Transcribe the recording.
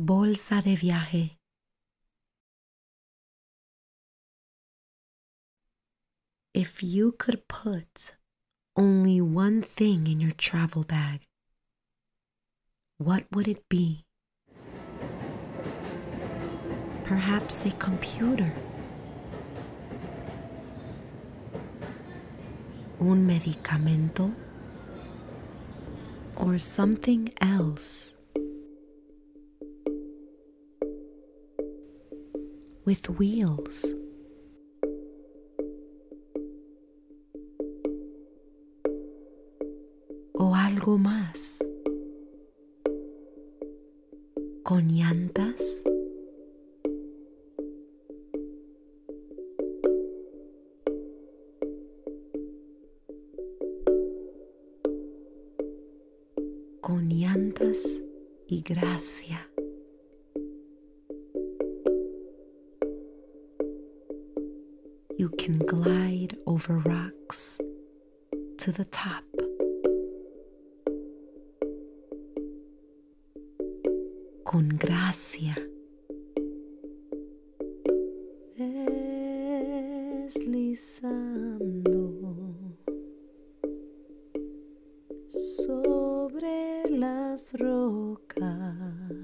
Bolsa de viaje. If you could put only one thing in your travel bag, what would it be? Perhaps a computer, un medicamento, or something else. With wheels. o algo más. Con llantas. Con llantas y gracia. You can glide over rocks to the top. con gracia. Deslizando sobre las rocas.